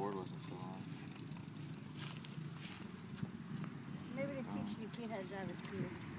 board wasn't so long. Maybe to teach you your kid how to drive a scooter.